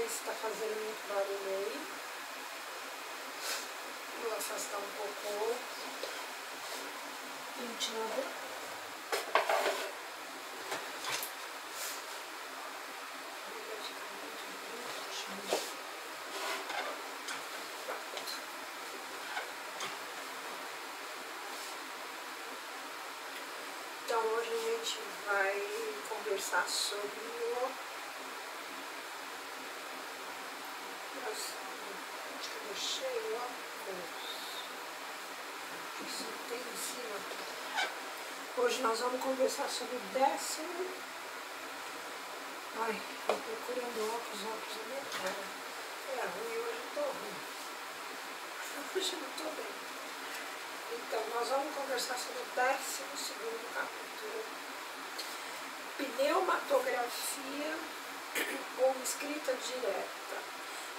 sei se está fazendo muito barulho aí. Vou afastar um pouco ventilador. Então hoje a gente vai conversar sobre o. Nossa, acho que eu deixei o óculos. Isso tem em cima. Hoje nós vamos conversar sobre o décimo. Ai, eu procurando óculos, óculos na minha cara. É ruim, hoje eu tô ruim. Hoje eu não tô bem. Então, nós vamos conversar sobre o décimo segundo capítulo. Pneumatografia ou escrita direta.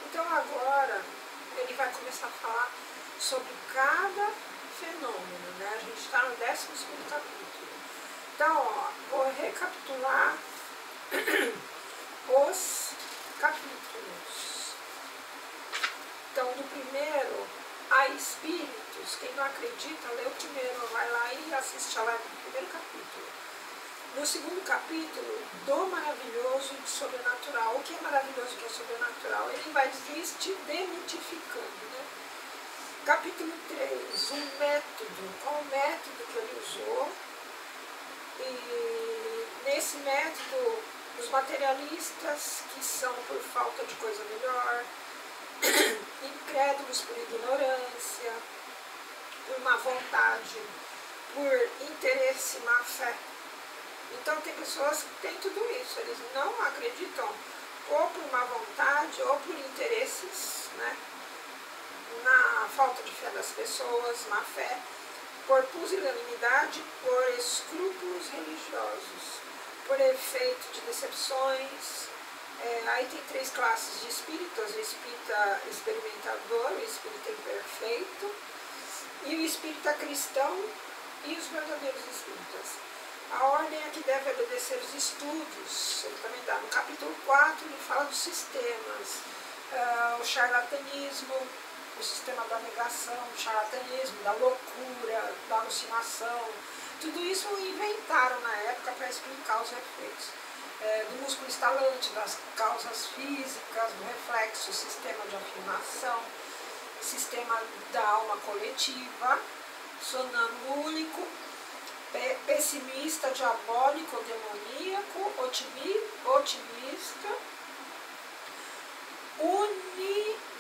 Então, agora, ele vai começar a falar sobre cada fenômeno, né? A gente está no décimo segundo capítulo. Então, ó, vou recapitular os capítulos. Então, do primeiro a espíritos, quem não acredita, lê o primeiro, vai lá e assiste a live do primeiro capítulo. No segundo capítulo, do maravilhoso e do sobrenatural. O que é maravilhoso e o que é sobrenatural? Ele vai desmitificando, né? Capítulo 3, um método. Qual o método que ele usou? E nesse método, os materialistas, que são por falta de coisa melhor, incrédulos por ignorância, por má vontade, por interesse, má fé. Então tem pessoas que têm tudo isso, eles não acreditam ou por má vontade ou por interesses, né? Na falta de fé das pessoas, má fé, por pusilanimidade, por escrúpulos religiosos, por efeito de decepções, é, aí tem três classes de espíritos, o espírita experimentador, o espírita imperfeito e o espírita cristão e os verdadeiros espíritas. A ordem é que deve obedecer os estudos, ele também dá. No capítulo 4 ele fala dos sistemas, uh, o charlatanismo, o sistema da negação, o charlatanismo, da loucura, da alucinação. Tudo isso inventaram na época para explicar os efeitos é, do músculo instalante, das causas físicas, do reflexo, sistema de afirmação, sistema da alma coletiva, sonambúlico, pe pessimista, diabólico, demoníaco, otimi, otimista,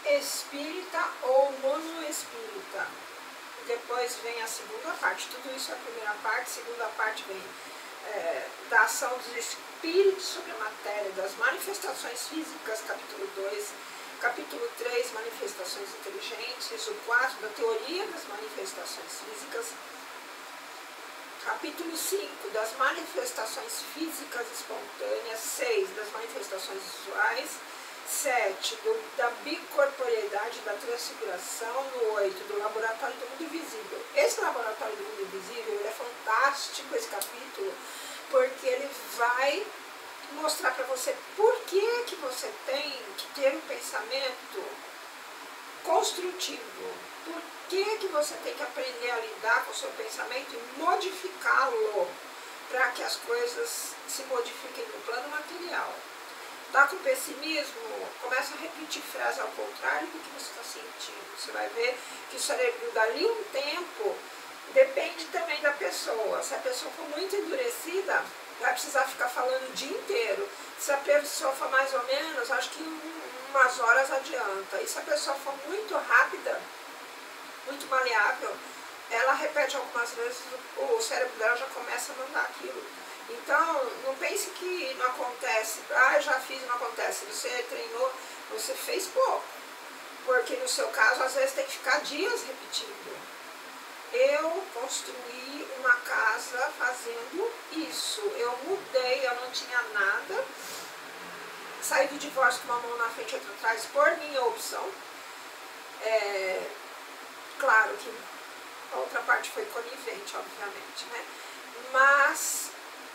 uniespírita ou monoespírita. Depois vem a segunda parte, tudo isso é a primeira parte, a segunda parte vem é, da ação dos espíritos sobre a matéria, das manifestações físicas, capítulo 2, capítulo 3, manifestações inteligentes, o 4, da teoria das manifestações físicas, capítulo 5, das manifestações físicas espontâneas, 6, das manifestações visuais, 7, do, da bicorporeidade da transfiguração, no 8, do laboratório do mundo invisível. Esse laboratório do mundo invisível é fantástico, esse capítulo, porque ele vai mostrar para você por que, que você tem que ter um pensamento construtivo, por que, que você tem que aprender a lidar com o seu pensamento e modificá-lo para que as coisas se modifiquem no plano material. Pessimismo? Começa a repetir frase ao contrário do que você está sentindo. Você vai ver que o cérebro, dali um tempo, depende também da pessoa. Se a pessoa for muito endurecida, vai precisar ficar falando o dia inteiro. Se a pessoa for mais ou menos, acho que umas horas adianta. E se a pessoa for muito rápida, muito maleável, ela repete algumas vezes, o cérebro dela já começa a mandar aquilo. Então, não pense que não acontece, ah, já fiz, não acontece. Você treinou, você fez pouco. Porque no seu caso, às vezes tem que ficar dias repetindo. Eu construí uma casa fazendo isso. Eu mudei, eu não tinha nada. Saí do divórcio com uma mão na frente e outra atrás por minha opção. É, claro que a outra parte foi conivente, obviamente, né? Mas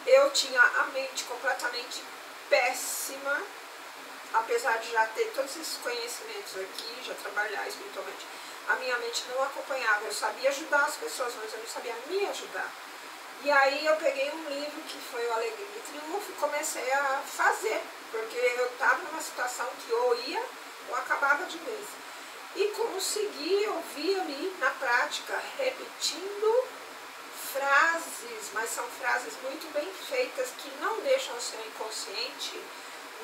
eu tinha a mente completamente péssima apesar de já ter todos esses conhecimentos aqui, já trabalhar espiritualmente, a minha mente não acompanhava. Eu sabia ajudar as pessoas, mas eu não sabia me ajudar. E aí eu peguei um livro que foi o Alegria e Triunfo e comecei a fazer, porque eu estava numa situação que ou ia ou acabava de vez. E consegui ouvir ali na prática, repetindo frases, mas são frases muito bem feitas que não deixam o seu inconsciente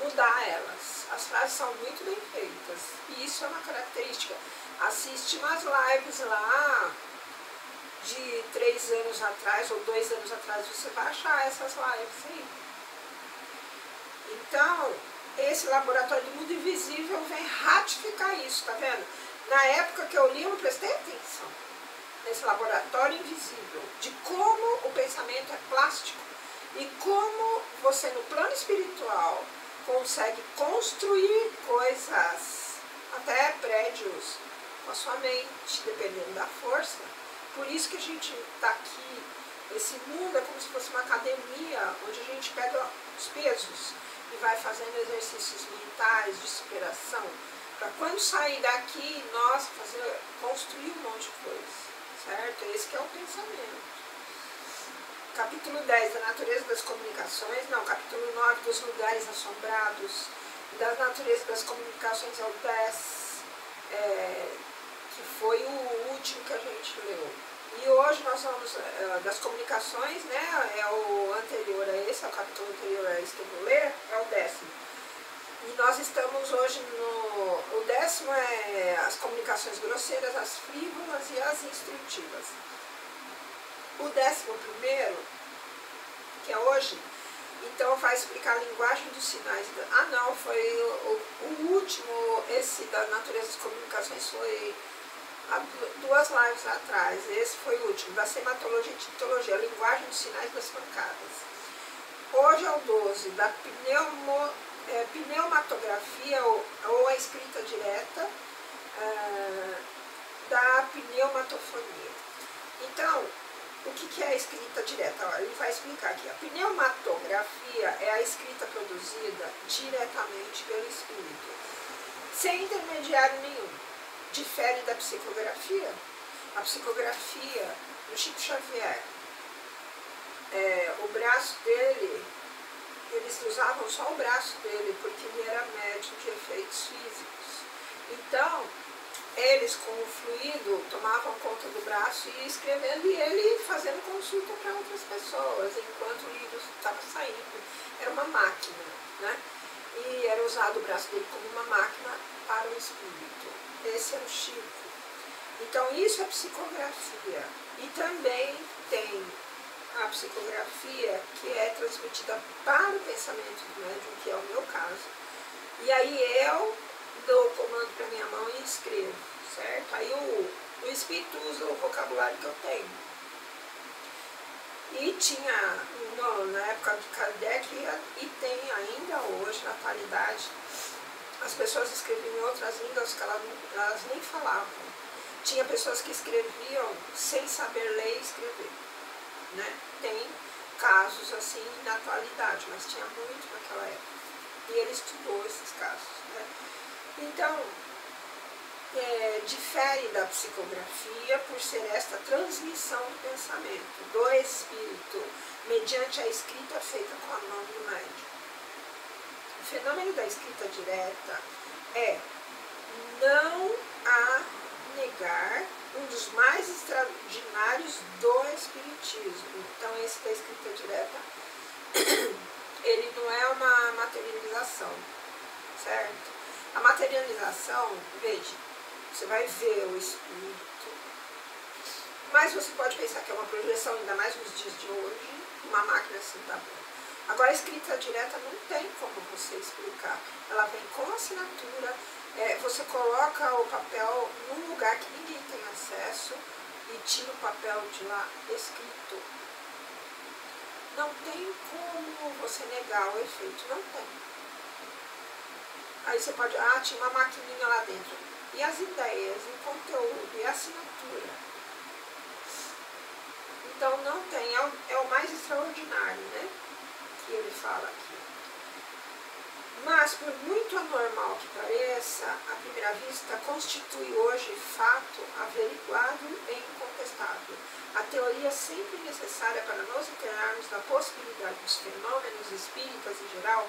mudar elas. As frases são muito bem feitas e isso é uma característica. Assiste umas lives lá de três anos atrás ou dois anos atrás, você vai achar essas lives aí. Então, esse laboratório do mundo invisível vem ratificar isso, tá vendo? Na época que eu li, eu não prestei atenção nesse laboratório invisível, de como o pensamento é plástico e como você no plano espiritual consegue construir coisas, até prédios, com a sua mente, dependendo da força. Por isso que a gente está aqui. Esse mundo é como se fosse uma academia, onde a gente pega os pesos e vai fazendo exercícios mentais de superação, para quando sair daqui, nós fazer, construir um monte de coisa, certo? Esse que é o pensamento. Capítulo 10, da natureza das comunicações, não, capítulo 9, dos lugares assombrados, da natureza das comunicações é o 10, é, que foi o último que a gente leu. E hoje nós vamos, é, das comunicações, né, é o anterior a esse, é o capítulo anterior a esse que eu vou ler, é o décimo. E nós estamos hoje no. O décimo é as comunicações grosseiras, as frívolas e as instrutivas. O décimo primeiro, que é hoje, então vai explicar a linguagem dos sinais. Ah não, foi o, o último, esse da natureza das comunicações foi há duas lives atrás. Esse foi o último, da sematologia e titologia, a linguagem dos sinais das pancadas. Hoje é o 12, da pneumo, é, pneumatografia ou, ou, a escrita direta é, da pneumatofonia. Então, o que, que é a escrita direta? Ele vai explicar aqui. A pneumatografia é a escrita produzida diretamente pelo espírito, sem intermediário nenhum. Difere da psicografia. A psicografia, no Chico Xavier, é, o braço dele, eles usavam só o braço dele, porque ele era médium de efeitos físicos. Então, eles com o fluido tomavam conta do braço e escrevendo e ele fazendo consulta para outras pessoas, enquanto o livro estava saindo. Era uma máquina, né? E era usado o braço dele como uma máquina para o espírito. Esse é o Chico. Então isso é psicografia. E também tem a psicografia que é transmitida para o pensamento do médium, que é o meu caso. E aí eu dou o comando para minha mão e escrevo, certo? Aí o, o espírito usa o vocabulário que eu tenho. E tinha, na época de Kardec, e tem ainda hoje, na atualidade, as pessoas escreviam em outras línguas que elas, elas nem falavam. Tinha pessoas que escreviam sem saber ler e escrever. Né? Tem casos assim na atualidade, mas tinha muito naquela época. E ele estudou esses casos. Né? Então, é, difere da psicografia por ser esta transmissão do pensamento do espírito mediante a escrita feita com a mão do médium. O fenômeno da escrita direta é não a negar um dos mais extraordinários do espiritismo. Então esse da escrita direta, ele não é uma materialização, certo? A materialização, veja, você vai ver o espírito, mas você pode pensar que é uma projeção, ainda mais nos dias de hoje, uma máquina assim tá bom. Agora, a escrita direta não tem como você explicar. Ela vem com assinatura, é, você coloca o papel num lugar que acesso e tira o papel de lá escrito. Não tem como você negar o efeito, não tem. Aí você pode, ah, tinha uma maquininha lá dentro. E as ideias, o conteúdo e a assinatura. Então não tem, é o, é o mais extraordinário, né? Que ele fala aqui. Mas, por muito anormal que pareça, à primeira vista, constitui hoje fato averiguado e incontestável. A teoria sempre necessária para nos inteirarmos da possibilidade dos fenômenos espíritas em geral,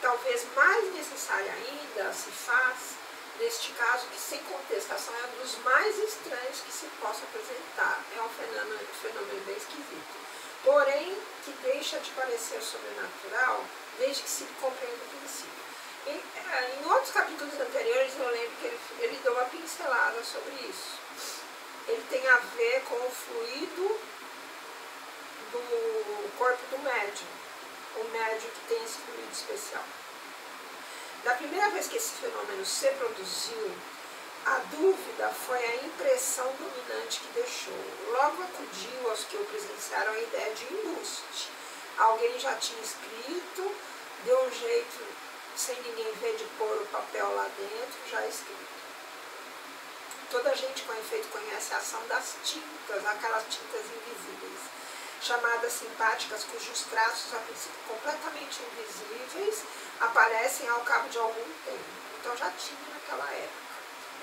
talvez mais necessária ainda se faz neste caso que sem contestação é um dos mais estranhos que se possa apresentar. É um fenômeno, um fenômeno bem esquisito. Porém, que deixa de parecer sobrenatural desde que se compreenda o princípio. Em, é, em, outros capítulos anteriores eu lembro que ele, ele deu uma pincelada sobre isso. Ele tem a ver com o fluido do corpo do médium, o médium que tem esse fluido especial. Da primeira vez que esse fenômeno se produziu, a dúvida foi a impressão dominante que deixou. Logo acudiu aos que o presenciaram a ideia de embuste. Alguém já tinha escrito, deu um jeito, sem ninguém ver, de pôr o papel lá dentro, já escrito. Toda a gente com efeito conhece a ação das tintas, aquelas tintas invisíveis, chamadas simpáticas, cujos traços, a princípio completamente invisíveis, aparecem ao cabo de algum tempo. Então já tinha naquela época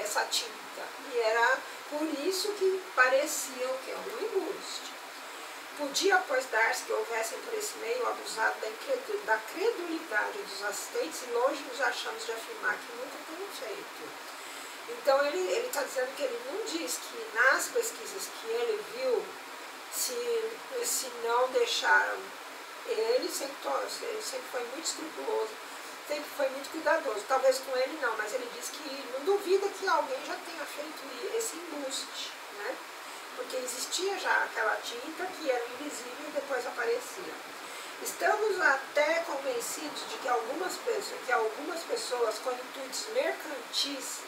essa tinta. E era por isso que parecia o que? Um embuste. Podia, pois, dar-se que houvessem por esse meio abusado da credulidade dos assistentes e longe nos achamos de afirmar que nunca tenham feito. Então ele está dizendo que ele não diz que nas pesquisas que ele viu, se, se não deixaram, ele sempre, ele sempre foi muito escrupuloso sempre foi muito cuidadoso. Talvez com ele não, mas ele diz que não duvida que alguém já tenha feito esse embuste, né? Porque existia já aquela tinta que era invisível e depois aparecia. Estamos até convencidos de que algumas pessoas, que algumas pessoas com intuitos mercantis,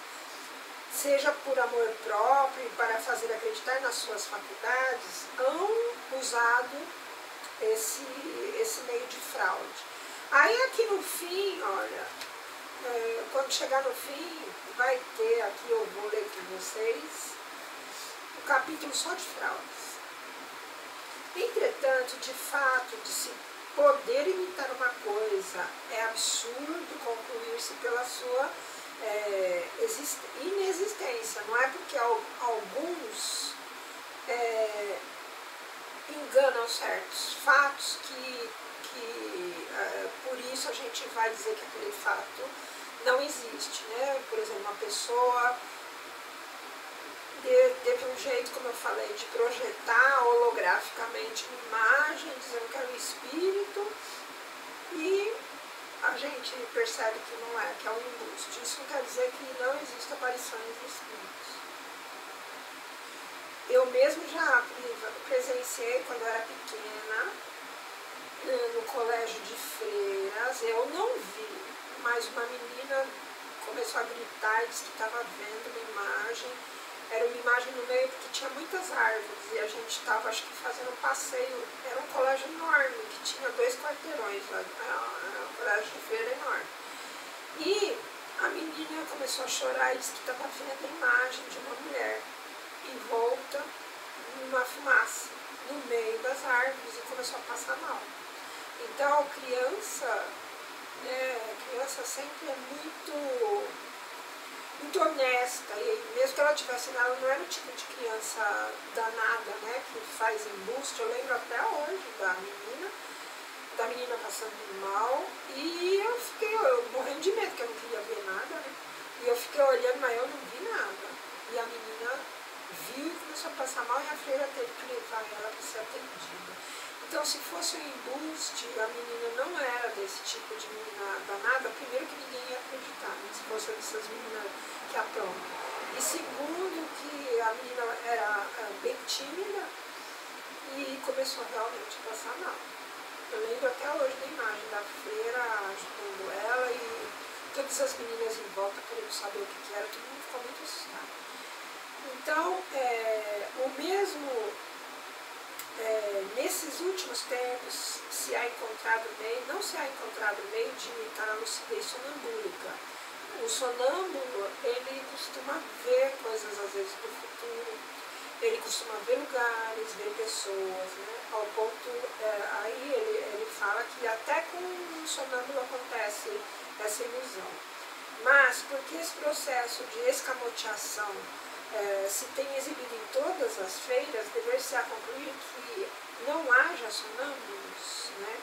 seja por amor próprio para fazer acreditar nas suas faculdades, hão usado esse, esse meio de fraude. Aí aqui no fim, olha, é, quando chegar no fim, vai ter aqui, eu vou ler com vocês, o capítulo só de fraudes. Entretanto, de fato, de se poder imitar uma coisa é absurdo concluir-se pela sua é, inexistência. Não é porque alguns é, enganam certos fatos que que isso a gente vai dizer que aquele fato não existe, né? Por exemplo, uma pessoa teve um jeito, como eu falei, de projetar holograficamente uma imagem, dizendo que era um espírito, e a gente percebe que não é, que é um embuste. Isso não quer dizer que não existem aparições de espíritos. Eu mesmo já presenciei, quando eu era pequena, no colégio de freiras, eu não vi, mas uma menina começou a gritar, disse que estava vendo uma imagem, era uma imagem no meio porque tinha muitas árvores e a gente estava, acho que, fazendo um passeio, era um colégio enorme, que tinha dois quarteirões, era um colégio de feira enorme. E a menina começou a chorar e disse que estava vendo a imagem de uma mulher envolta numa fumaça no meio das árvores e começou a passar mal. Então, criança, né, criança sempre é muito, muito honesta, e mesmo que ela tivesse, ela não era o tipo de criança danada, né, que faz embuste, eu lembro até hoje da menina, da menina passando mal, e eu fiquei, eu morrendo de medo, porque eu não queria ver nada, né, e eu fiquei olhando, mas eu não vi nada, e a menina viu e começou a passar mal, e a freira teve que levar ela para ser atendida. Então, se fosse um embuste, a menina não era desse tipo de menina danada, primeiro que ninguém ia acreditar, né, se fosse dessas meninas que aprontam. E segundo, que a menina era eh, bem tímida e começou realmente a passar mal. Eu lembro até hoje da imagem da feira ajudando ela e todas as meninas em volta querendo saber o que, que era, todo mundo ficou muito assustado. Então, é, o mesmo é, nesses últimos tempos se há encontrado meio, não se há encontrado meio de imitar a lucidez sonambúlica. O sonâmbulo, ele costuma ver coisas às vezes do futuro. ele costuma ver lugares, ver pessoas, né? Ao ponto, é, aí ele, ele fala que até com um sonâmbulo acontece essa ilusão. Mas, porque esse processo de escamoteação é, se tem exibido em todas as feiras, dever-se a concluir que não haja sonâmbulos, né?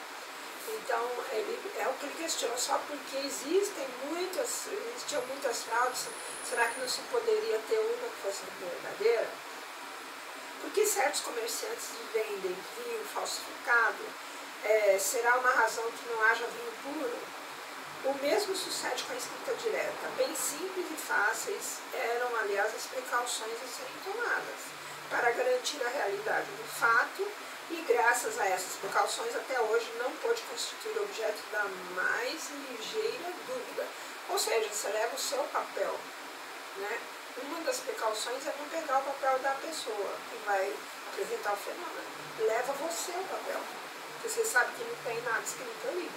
Então, ele, é o que ele questiona, só porque existem muitas, existiam muitas fraudes, será que não se poderia ter uma que fosse verdadeira? Porque certos comerciantes vendem vinho falsificado, é, será uma razão que não haja vinho puro? O mesmo sucede com a escrita direta. Bem simples e fáceis eram, aliás, as precauções a serem tomadas para garantir a realidade do fato e, graças a essas precauções, até hoje não pôde constituir objeto da mais ligeira dúvida. Ou seja, você leva o seu papel. Né? Uma das precauções é não pegar o papel da pessoa que vai apresentar o fenômeno. Leva você o papel, porque você sabe que não tem nada escrito ali.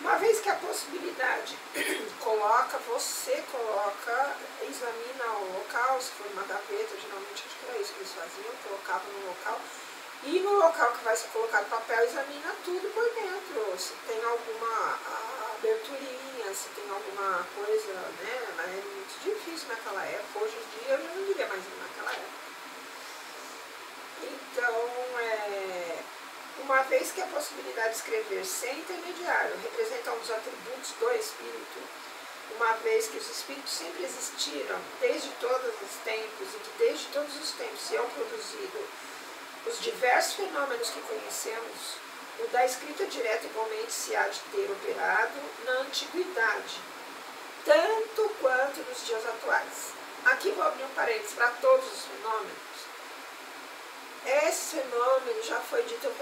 Uma vez que a possibilidade coloca, você coloca, examina o local, se for uma gaveta, geralmente acho que era isso que eles faziam, colocavam no local, e no local que vai ser colocado papel, examina tudo por dentro, se tem alguma aberturinha, se tem alguma coisa, né? Mas é muito difícil naquela época, hoje em dia eu não diria mais naquela época. Então, é uma vez que a possibilidade de escrever sem intermediário representa um dos atributos do espírito, uma vez que os espíritos sempre existiram desde todos os tempos e que desde todos os tempos se hão produzido os diversos fenômenos que conhecemos, o da escrita direta igualmente se há de ter operado na antiguidade, tanto quanto nos dias atuais. Aqui vou abrir um parênteses para todos os fenômenos esse fenômeno já foi dito,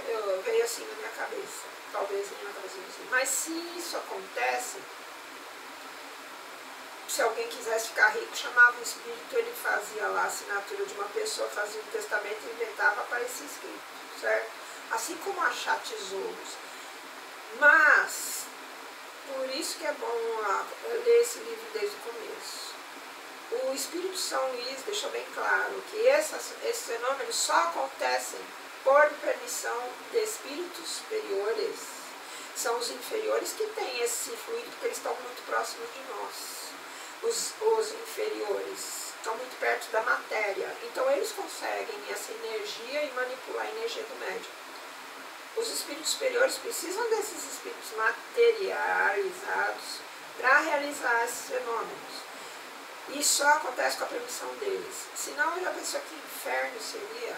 veio assim na minha cabeça, talvez em outra assim. Mas se isso acontece, se alguém quisesse ficar rico, chamava o espírito, ele fazia lá a assinatura de uma pessoa, fazia um testamento, inventava, aparecia escrito, certo? Assim como achar tesouros. Mas, por isso que é bom ah, ler esse livro desde o começo o Espírito São Luís deixou bem claro que essas, esses fenômenos só acontecem por permissão de espíritos superiores. São os inferiores que têm esse fluido porque eles estão muito próximos de nós. Os, os inferiores estão muito perto da matéria. Então eles conseguem essa energia e manipular a energia do médium. Os espíritos superiores precisam desses espíritos materializados para realizar esses fenômenos. E só acontece com a permissão deles. Senão, já pensou que inferno seria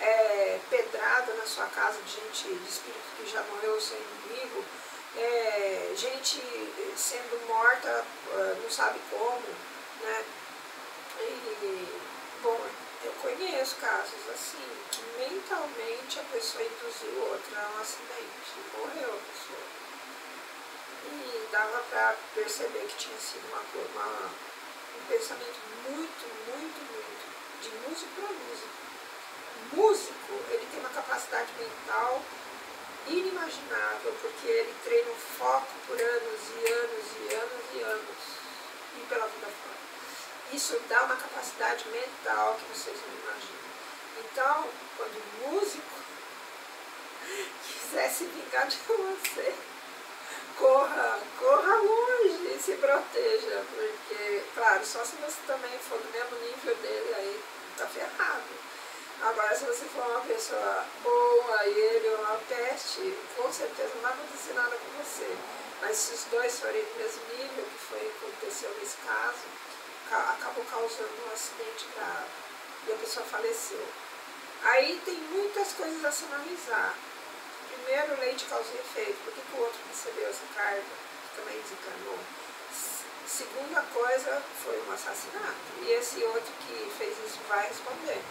é, pedrada na sua casa de gente, de espírito que já morreu sem inimigo, é, gente sendo morta, ah, não sabe como, né? E, bom, eu conheço casos assim, que mentalmente a pessoa induziu outra a um acidente, morreu a pessoa. E dava para perceber que tinha sido uma, uma um pensamento muito, muito, muito de músico para músico. Músico, ele tem uma capacidade mental inimaginável, porque ele treina o foco por anos e anos e anos e anos, e pela vida fora. Isso dá uma capacidade mental que vocês não imaginam. Então, quando o músico quiser se de você, corra, se proteja, porque, claro, só se você também for do mesmo nível dele, aí tá ferrado. Agora, se você for uma pessoa boa e ele é uma peste, com certeza não vai acontecer nada com você. Mas se os dois forem do mesmo nível, que foi aconteceu nesse caso, acabou causando um acidente grave e a pessoa faleceu. Aí tem muitas coisas a se analisar primeiro lei de causa e efeito, por que, que o outro recebeu essa carga, também desencarnou? Segunda coisa foi um assassinato, e esse outro que fez isso vai responder.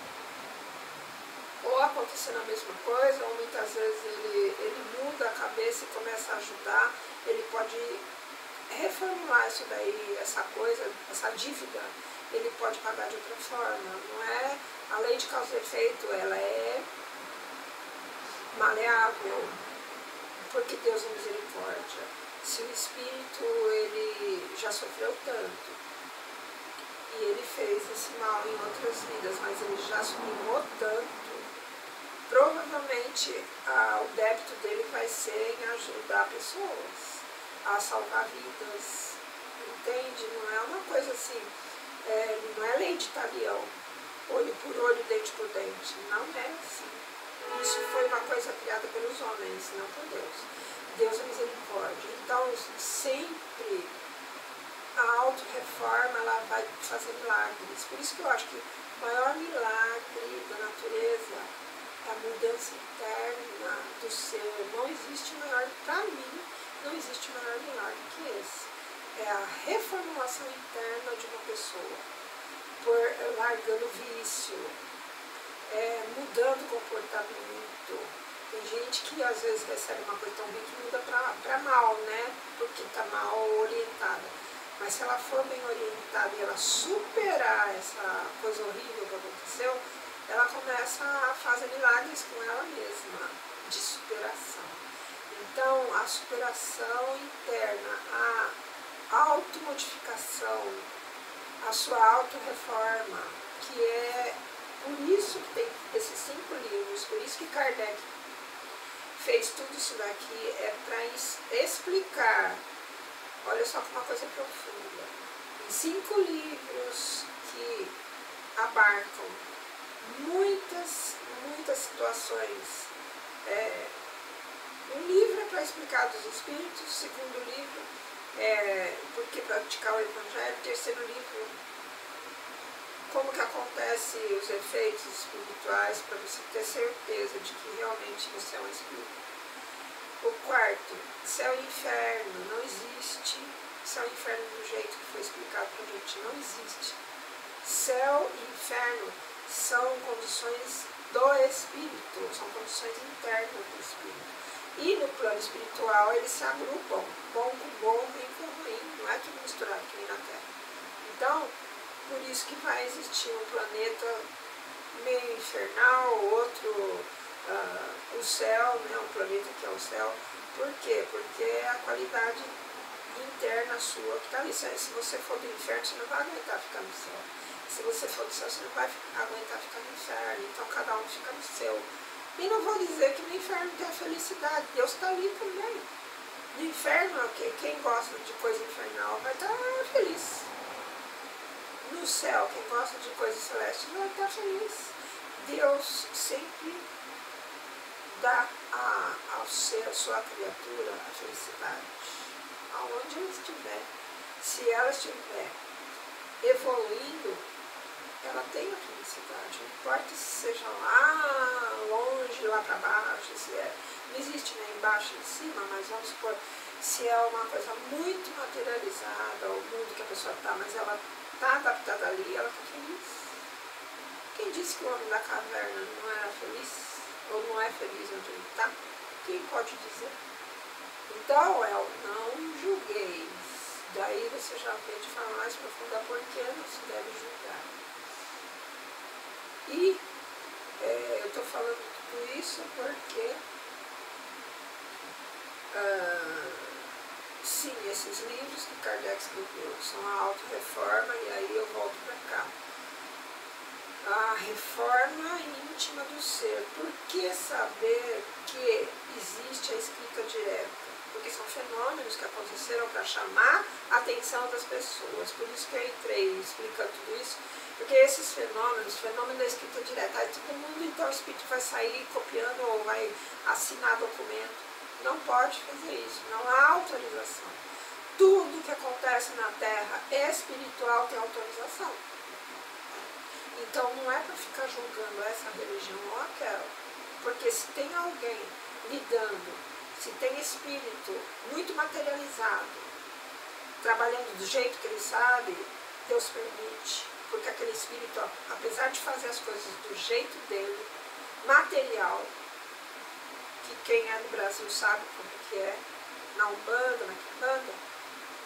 Ou acontecendo a mesma coisa, ou muitas vezes ele, ele muda a cabeça e começa a ajudar, ele pode reformular isso daí, essa coisa, essa dívida, ele pode pagar de outra forma. Não é a lei de causa e efeito, ela é maleável, porque Deus é misericórdia. Se o espírito ele já sofreu tanto e ele fez esse mal em outras vidas, mas ele já sublimou tanto. Provavelmente o débito dele vai ser em ajudar pessoas a salvar vidas. Entende? Não é uma coisa assim, é, não é lei de talião, olho por olho, dente por dente. Não é assim. Isso foi uma coisa criada pelos homens, não por Deus. Deus é misericórdia. Então, sempre a auto-reforma ela vai fazer milagres. Por isso que eu acho que o maior milagre da natureza é a mudança interna do ser. Não existe maior, para mim, não existe maior milagre que esse. É a reformulação interna de uma pessoa, por largando vício, é, mudando comportamento. Tem gente que às vezes recebe uma coisa tão bem que muda para mal, né? Porque está mal orientada mas se ela for bem orientada e ela superar essa coisa horrível que aconteceu, ela começa a fazer milagres com ela mesma, de superação. Então, a superação interna, a automodificação, a sua autorreforma, que é por isso que tem esses cinco livros, por isso que Kardec fez tudo isso daqui, é para explicar Olha só que uma coisa profunda. Em cinco livros que abarcam muitas, muitas situações. É, um livro é para explicar dos espíritos, segundo livro é porque praticar o evangelho, terceiro livro como que acontece os efeitos espirituais para você ter certeza de que realmente você é um espírito. O quarto, céu e inferno, não existe. Céu e inferno do jeito que foi explicado para a gente, não existe. Céu e inferno são condições do espírito, são condições internas do espírito. E no plano espiritual eles se agrupam, bom com bom, ruim com ruim, não é tudo misturado nem na Terra. Então, por isso que vai existir um planeta meio infernal, outro uh, o céu, né, o planeta que é o céu. Por quê? Porque é a qualidade interna sua que está ali. Se você for do inferno, você não vai aguentar ficar no céu. Se você for do céu, você não vai aguentar ficar no inferno. Então cada um fica no seu. E não vou dizer que no inferno tem a felicidade. Deus está ali também. No inferno, quem gosta de coisa infernal vai estar tá feliz. No céu, quem gosta de coisa celeste vai estar tá feliz. Deus sempre dá a, ao ser, a sua criatura, a felicidade. Aonde ela estiver. Se ela estiver evoluindo, ela tem a felicidade. Não importa se seja lá longe, lá para baixo, se é. Não existe nem embaixo nem em cima, mas vamos supor, se é uma coisa muito materializada, o mundo que a pessoa está, mas ela está adaptada ali, ela está feliz. Quem disse que o homem da caverna não era feliz? ou não é feliz onde ele está? Quem pode dizer? Então, o não julgueis. Daí você já vê de forma mais profunda por que não se deve julgar. E é, eu estou falando tudo isso porque, ah, sim, esses livros que Kardec escreveu são a auto-reforma, e aí eu volto para cá a reforma íntima do ser. Por que saber que existe a escrita direta? Porque são fenômenos que aconteceram para chamar a atenção das pessoas. Por isso que eu entrei explicando tudo isso. Porque esses fenômenos, fenômeno da escrita direta, aí todo mundo, então o espírito vai sair copiando ou vai assinar documento. Não pode fazer isso, não há autorização. Tudo que acontece na Terra espiritual tem autorização. Então não é para ficar julgando essa religião ou aquela. Porque se tem alguém lidando, se tem espírito muito materializado, trabalhando do jeito que ele sabe, Deus permite. Porque aquele espírito, apesar de fazer as coisas do jeito dele, material, que quem é do Brasil sabe como que é, na Umbanda, na Kimbanda,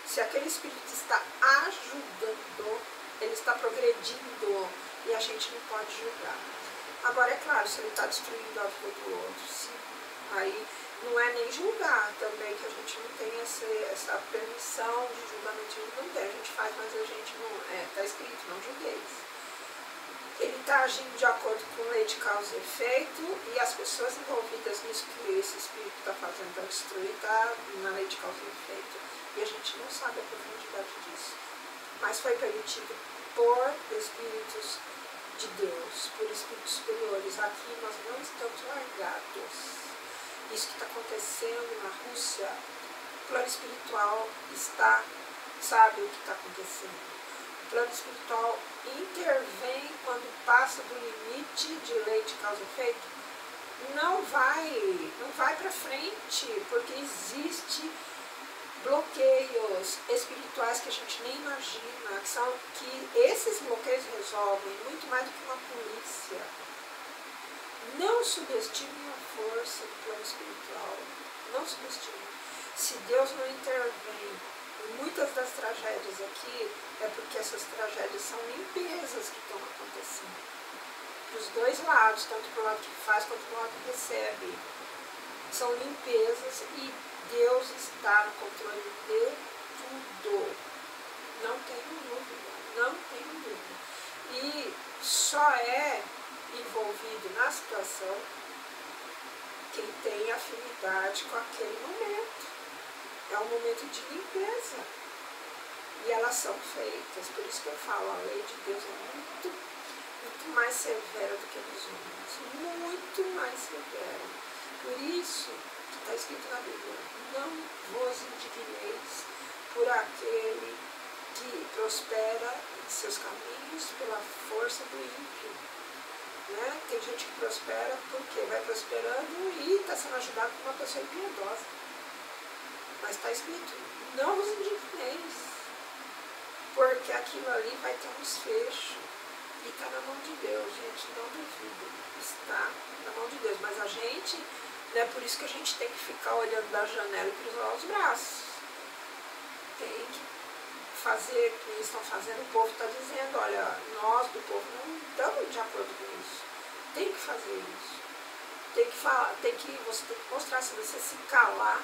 se aquele espírito está ajudando, ele está progredindo, e a gente não pode julgar. Agora, é claro, se ele está destruindo a vida do outro, sim. Aí não é nem julgar também, que a gente não tem essa, essa permissão de julgamento, a gente não tem, a gente faz, mas a gente não, é, tá escrito, não julgueis. Ele está agindo de acordo com lei de causa e efeito, e as pessoas envolvidas nisso que esse espírito está fazendo para destruir, está na lei de causa e efeito. E a gente não sabe a profundidade disso. Mas foi permitido por espíritos de Deus, por espíritos superiores. Aqui nós não estamos largados isso que está acontecendo na Rússia, o plano espiritual está, sabe o que está acontecendo. O plano espiritual intervém quando passa do limite de lei de causa e efeito. Não vai, não vai para frente, porque existe bloqueios espirituais que a gente nem imagina, que são que esses bloqueios resolvem muito mais do que uma polícia. Não subestime a força do plano espiritual. Não subestime. Se Deus não intervém em muitas das tragédias aqui, é porque essas tragédias são limpezas que estão acontecendo. Dos dois lados, tanto para o lado que faz quanto para o lado que recebe. São limpezas e Deus está no controle de tudo. Não tenho dúvida. Não tenho dúvida. E só é envolvido na situação quem tem afinidade com aquele momento. É um momento de limpeza. E elas são feitas. Por isso que eu falo, a lei de Deus é muito, muito mais severa do que dos homens. Muito mais severa. Por isso que está escrito na Bíblia, não vos indigneis por aquele que prospera em seus caminhos pela força do ímpio. Né? Tem gente que prospera porque vai prosperando e está sendo ajudado por uma pessoa impiedosa. Mas está escrito, não vos indigneis, porque aquilo ali vai ter um desfecho. Está na mão de Deus, gente, não duvido. Está na mão de Deus. Mas a gente, é por isso que a gente tem que ficar olhando da janela e cruzar os braços. Entende? fazer o que estão fazendo, o povo está dizendo, olha, nós do povo não estamos de acordo com isso. Tem que fazer isso. Tem que falar, tem que, você tem que mostrar, se você se calar,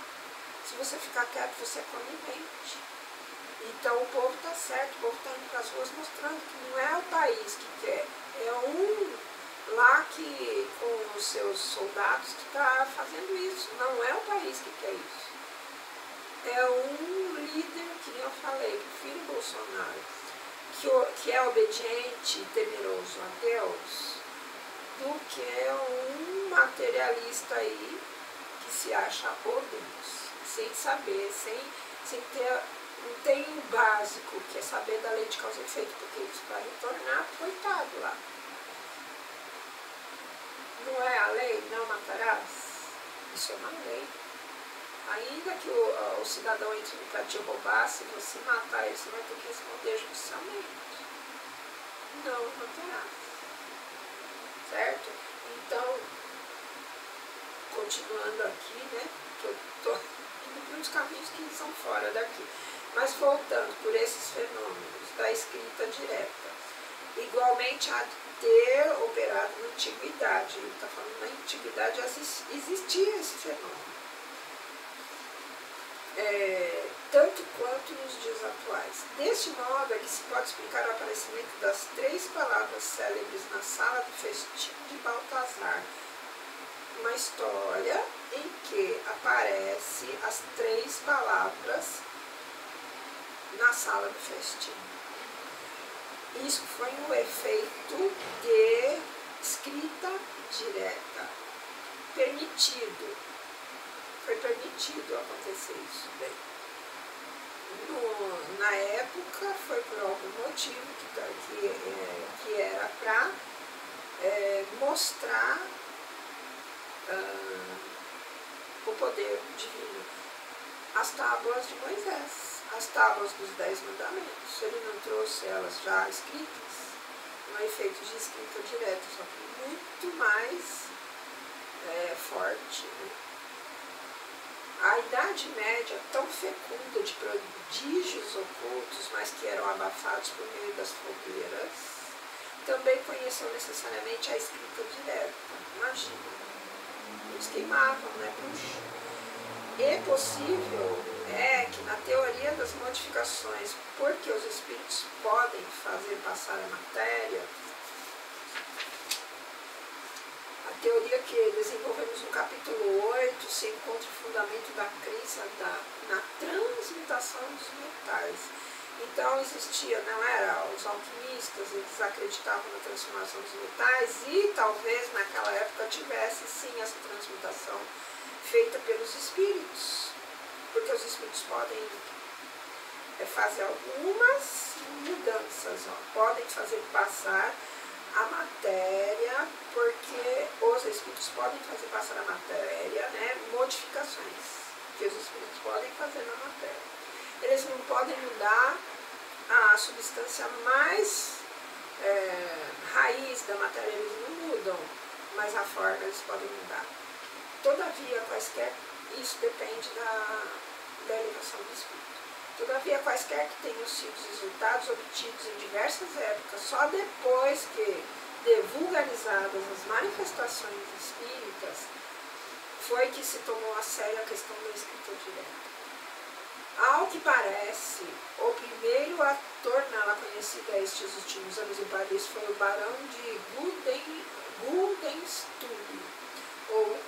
se você ficar quieto, você é conivente. Então o povo está certo, o povo está indo para as ruas mostrando que não é o país que quer, é um lá que com os seus soldados que está fazendo isso. Não é o país que quer isso é um líder, que eu falei, o filho Bolsonaro, que, que é obediente e temeroso a Deus, do que um materialista aí que se acha o Deus, sem saber, sem, sem ter, tem o básico, que é saber da lei de causa e efeito, porque isso vai retornar, coitado lá. Não é a lei, não matarás? Isso é uma lei. Ainda que o, o cidadão entre para te roubar, se você matar ele, vai ter que responder judicialmente. Não, terá. Certo? Então, continuando aqui, né? Que eu estou indo para uns caminhos que são fora daqui. Mas voltando por esses fenômenos da escrita direta. Igualmente de ter operado na antiguidade. Ele está falando na antiguidade existia esse fenômeno é, tanto quanto nos dias atuais. Deste modo é que se pode explicar o aparecimento das três palavras célebres na sala do festim de Baltazar, uma história em que aparece as três palavras na sala do festim. Isso foi um efeito de escrita direta, permitido foi permitido acontecer isso bem. No, na época foi por algum motivo que, tá, que, é, que era para é, mostrar ah, o poder divino. As tábuas de Moisés, as tábuas dos Dez Mandamentos. Ele não trouxe elas já escritas, um efeito de escrita direta, só que muito mais é, forte. Né? A Idade Média, tão fecunda de prodígios ocultos, mas que eram abafados por meio das fogueiras, também conheceu necessariamente a escrita direta. Imagina, eles queimavam, né, bruxo. E possível é que na teoria das modificações, porque os espíritos podem fazer passar a matéria, a teoria que desenvolvemos no capítulo 8 se encontra o fundamento da crença da, na transmutação dos metais. Então existia, não era? Os alquimistas, eles acreditavam na transformação dos metais e talvez naquela época tivesse sim essa transmutação feita pelos espíritos, porque os espíritos podem é, fazer algumas mudanças, ó, podem fazer passar a matéria, porque os espíritos podem fazer passar a matéria, né, modificações que os espíritos podem fazer na matéria. Eles não podem mudar a substância mais é, raiz da matéria, eles não mudam, mas a forma eles podem mudar. Todavia, quaisquer, isso depende da, da elevação do espírito. Todavia, quaisquer que tenham sido resultados obtidos em diversas épocas, só depois que, de vulgarizadas as manifestações espíritas, foi que se tomou a sério a questão da escrita direta. Ao que parece, o primeiro a torná-la conhecida estes últimos anos em Paris foi o barão de Gulden, Guldenstube, ou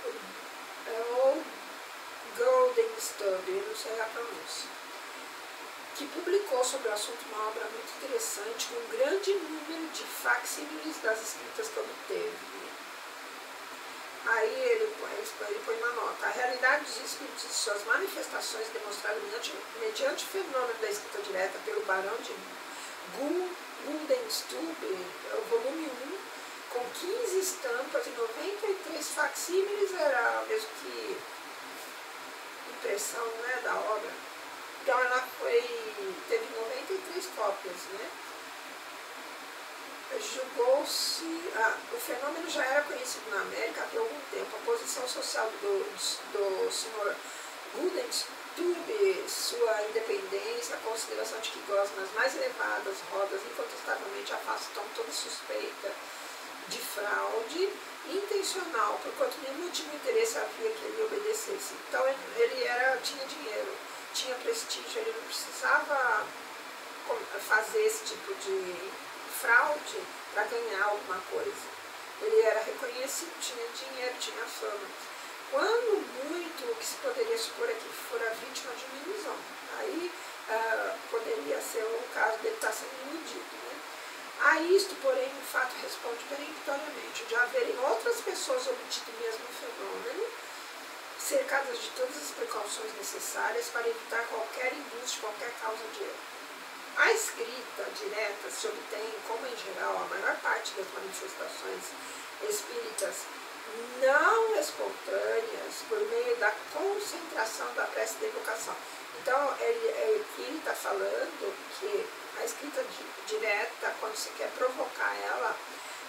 Goldenstub, não sei a pronúncia, que publicou sobre o assunto uma obra muito interessante com um grande número de facsímiles das escritas que obteve. Aí ele, ele põe uma nota. A realidade dos espíritos e suas manifestações demonstradas mediante, mediante o fenômeno da escrita direta pelo barão de Gundenstube, o volume 1, com 15 estampas e 93 facsímiles, era mesmo que impressão né, da obra. Então ela foi, teve 93 cópias, né? Julgou-se, ah, o fenômeno já era conhecido na América há algum tempo. A posição social do, do senhor Gudenstube, sua independência, a consideração de que goza nas mais elevadas rodas, incontestavelmente afastam toda suspeita de fraude intencional, porquanto nenhum último interesse havia que ele obedecesse. Então ele era, tinha dinheiro, tinha prestígio, ele não precisava fazer esse tipo de fraude para ganhar alguma coisa. Ele era reconhecido, tinha dinheiro, tinha fama. Quando muito, o que se poderia supor é que fora vítima de uma ilusão. Aí uh, poderia ser o caso dele estar sendo iludido. A isto, porém, o fato responde peremptoriamente de haverem outras pessoas obtido o mesmo fenômeno, cercadas de todas as precauções necessárias para evitar qualquer indústria, qualquer causa de erro. A escrita direta se obtém, como em geral a maior parte das manifestações espíritas não espontâneas, por meio da concentração da prece de evocação. Então, ele, ele está falando que a escrita direta, quando você quer provocar ela,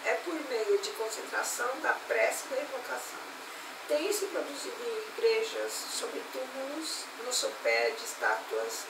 é por meio de concentração da prece da evocação. Tem se produzido em igrejas, sobre túmulos, no sopé de estátuas,